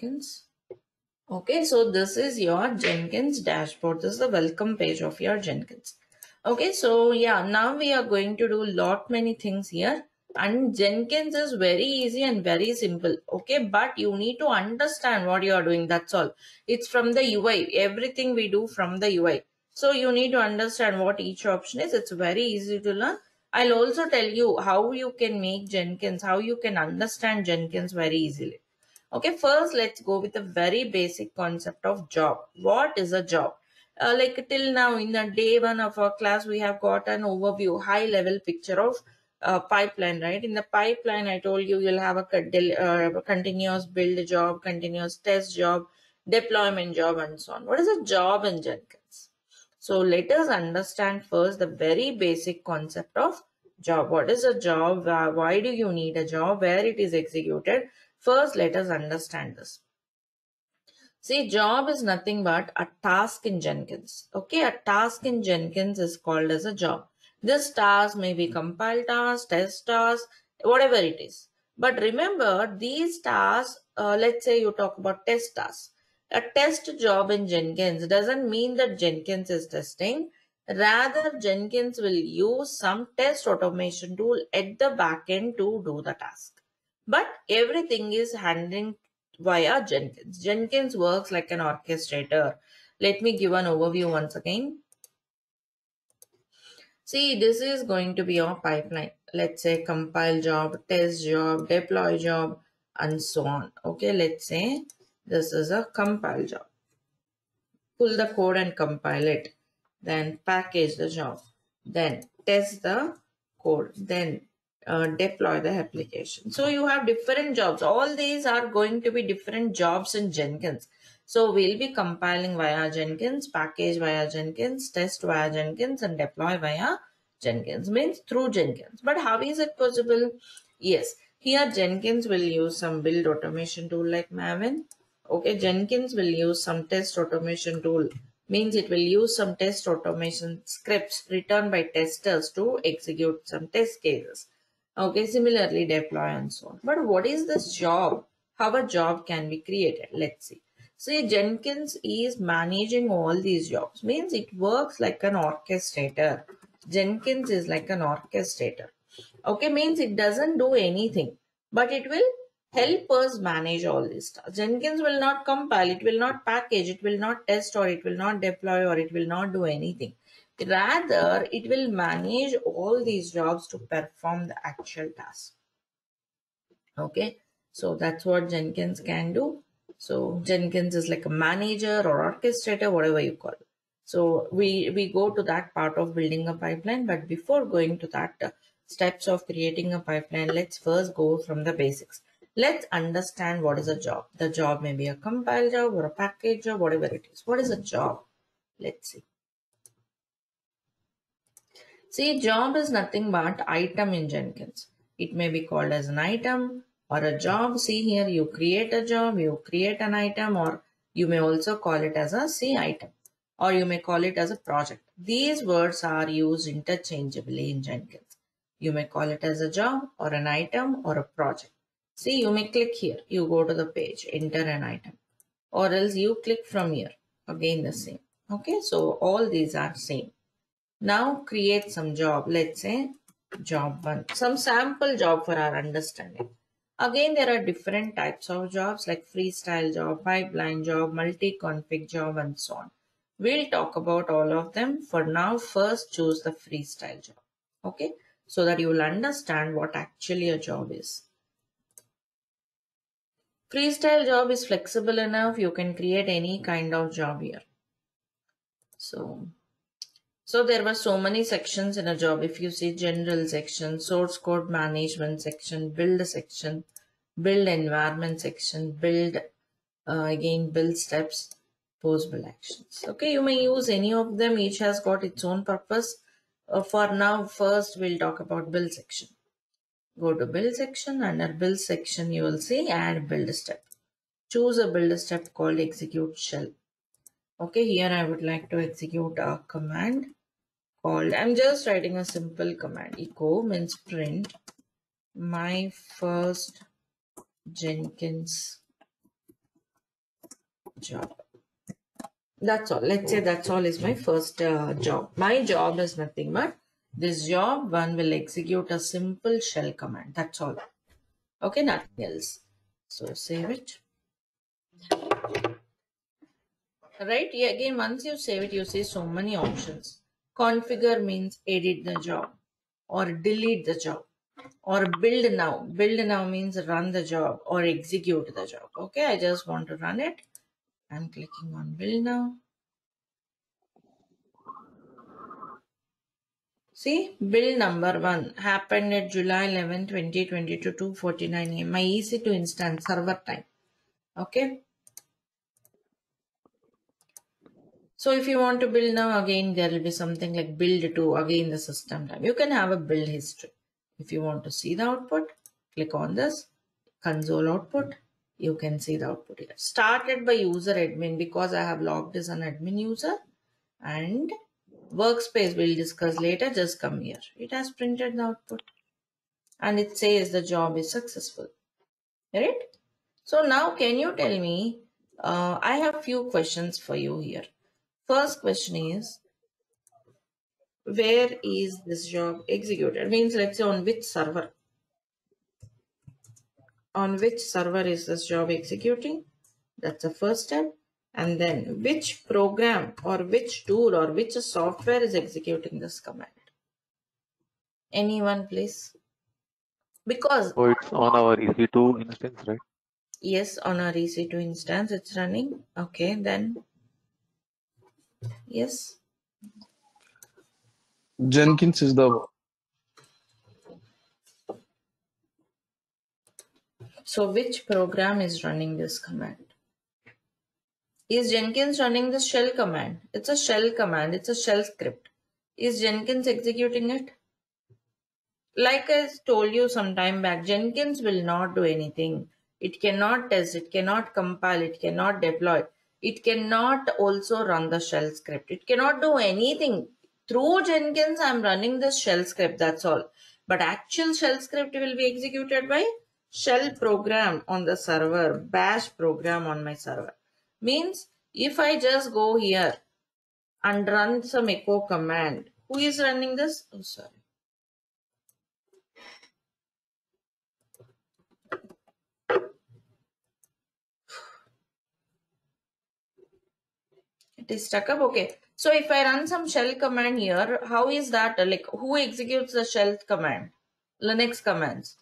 Jenkins. Okay, so this is your Jenkins dashboard. This is the welcome page of your Jenkins. Okay, so yeah, now we are going to do lot many things here and Jenkins is very easy and very simple. Okay, but you need to understand what you are doing. That's all. It's from the UI. Everything we do from the UI. So you need to understand what each option is. It's very easy to learn. I'll also tell you how you can make Jenkins, how you can understand Jenkins very easily. Okay, first let's go with the very basic concept of job. What is a job? Uh, like till now in the day one of our class, we have got an overview, high level picture of uh, pipeline, right? In the pipeline, I told you you'll have a uh, continuous build job, continuous test job, deployment job, and so on. What is a job in Jenkins? So let us understand first the very basic concept of job. What is a job? Why do you need a job? Where it is executed? First, let us understand this. See, job is nothing but a task in Jenkins. Okay, a task in Jenkins is called as a job. This task may be compile task, test task, whatever it is. But remember, these tasks, uh, let's say you talk about test tasks. A test job in Jenkins doesn't mean that Jenkins is testing. Rather, Jenkins will use some test automation tool at the backend to do the task. But everything is handling via Jenkins. Jenkins works like an orchestrator. Let me give an overview once again. See, this is going to be your pipeline. Let's say compile job, test job, deploy job, and so on. Okay, let's say this is a compile job. Pull the code and compile it. Then package the job. Then test the code. Then uh, deploy the application. So you have different jobs. All these are going to be different jobs in Jenkins. So we'll be compiling via Jenkins, package via Jenkins, test via Jenkins and deploy via Jenkins means through Jenkins. But how is it possible? Yes, here Jenkins will use some build automation tool like Maven. Okay, Jenkins will use some test automation tool means it will use some test automation scripts written by testers to execute some test cases. Okay, similarly deploy and so on. But what is this job? How a job can be created? Let's see. See, Jenkins is managing all these jobs. Means it works like an orchestrator. Jenkins is like an orchestrator. Okay, means it doesn't do anything. But it will help us manage all this stuff. Jenkins will not compile, it will not package, it will not test or it will not deploy or it will not do anything. Rather, it will manage all these jobs to perform the actual task. Okay, so that's what Jenkins can do. So Jenkins is like a manager or orchestrator, whatever you call it. So we, we go to that part of building a pipeline. But before going to that uh, steps of creating a pipeline, let's first go from the basics. Let's understand what is a job. The job may be a compile job or a package job, whatever it is. What is a job? Let's see. See, job is nothing but item in Jenkins. It may be called as an item or a job. See here, you create a job, you create an item, or you may also call it as a C item, or you may call it as a project. These words are used interchangeably in Jenkins. You may call it as a job or an item or a project. See, you may click here. You go to the page, enter an item, or else you click from here. Again, the same. Okay, so all these are same. Now create some job. Let's say job one. Some sample job for our understanding. Again, there are different types of jobs like freestyle job, pipeline job, multi-config job and so on. We'll talk about all of them. For now, first choose the freestyle job. Okay, so that you will understand what actually a job is. Freestyle job is flexible enough. You can create any kind of job here. So so there were so many sections in a job. If you see general section, source code management section, build section, build environment section, build uh, again build steps, post build actions. Okay, you may use any of them. Each has got its own purpose. Uh, for now, first we'll talk about build section. Go to build section. Under build section, you will see add build step. Choose a build step called execute shell. Okay, here I would like to execute a command called i'm just writing a simple command echo means print my first jenkins job. That's all. Let's say that's all is my first uh, job. My job is nothing but this job one will execute a simple shell command. That's all. Okay, nothing else. So save it. Right? Yeah, again, once you save it, you see so many options. Configure means edit the job or delete the job or build now. Build now means run the job or execute the job. Okay, I just want to run it. I'm clicking on build now. See, build number one happened at July 11, 2022, 249 AM. My EC2 instance server time. Okay. So if you want to build now, again, there will be something like build to again the system time. You can have a build history. If you want to see the output, click on this console output. You can see the output here. Started by user admin because I have logged as an admin user and workspace we'll discuss later. Just come here. It has printed the output and it says the job is successful. Right? So now can you tell me, uh, I have few questions for you here. First question is, where is this job executed? Means let's say on which server? On which server is this job executing? That's the first step. And then which program or which tool or which software is executing this command? Anyone please? Because oh, it's on our EC2 instance, right? yes, on our EC2 instance it's running. Okay, then yes. Jenkins is the So which program is running this command? Is Jenkins running the shell command? It's a shell command. It's a shell script. Is Jenkins executing it? Like I told you some time back, Jenkins will not do anything. It cannot test, it cannot compile, it cannot deploy. It cannot also run the shell script. It cannot do anything. Through Jenkins, I'm running this shell script, that's all. But actual shell script will be executed by shell program on the server, bash program on my server. Means if I just go here and run some echo command, who is running this? Oh, sorry. It is stuck up. Okay. So if I run some shell command here, how is that? Like who executes the shell command? Linux commands.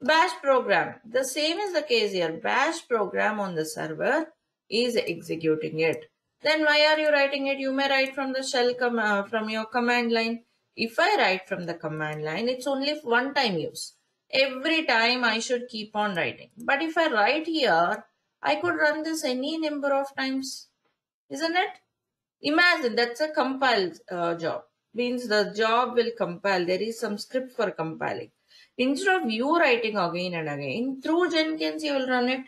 Bash program. The same is the case here. Bash program on the server is executing it. Then why are you writing it? You may write from the shell com uh, from your command line. If I write from the command line, it's only one time use. Every time I should keep on writing. But if I write here, I could run this any number of times. Isn't it? Imagine that's a compiled uh, job. Means the job will compile. There is some script for compiling. Instead of you writing again and again, through Jenkins you will run it.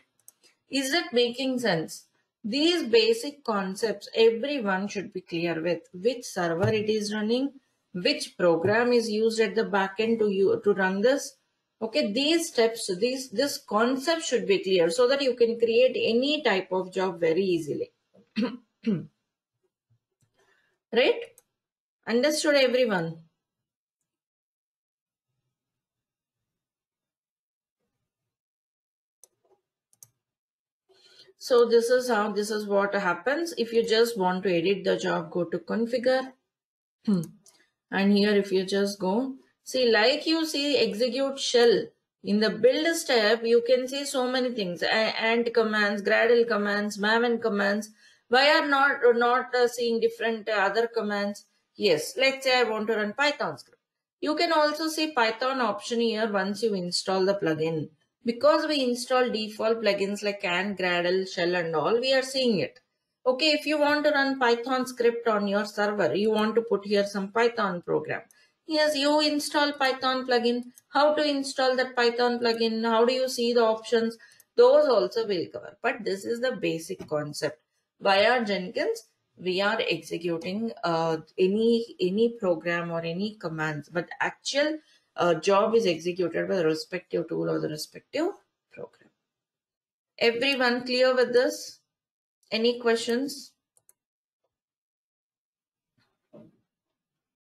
Is it making sense? These basic concepts everyone should be clear with. Which server it is running, which program is used at the backend to you to run this. Okay, these steps, these this concept should be clear so that you can create any type of job very easily. right? Understood everyone? So this is how, this is what happens. If you just want to edit the job, go to configure. Hmm. and here if you just go, see like you see execute shell. In the build step, you can see so many things. Ant commands, Gradle commands, Maven commands. Why are not, not uh, seeing different uh, other commands? Yes, let's say I want to run Python script. You can also see Python option here once you install the plugin because we install default plugins like can Gradle, Shell and all, we are seeing it. Okay, if you want to run Python script on your server, you want to put here some Python program. Yes, you install Python plugin. How to install that Python plugin? How do you see the options? Those also will cover. But this is the basic concept. Via Jenkins, we are executing uh, any any program or any commands, but actual uh, job is executed by the respective tool or the respective program. Everyone clear with this? Any questions?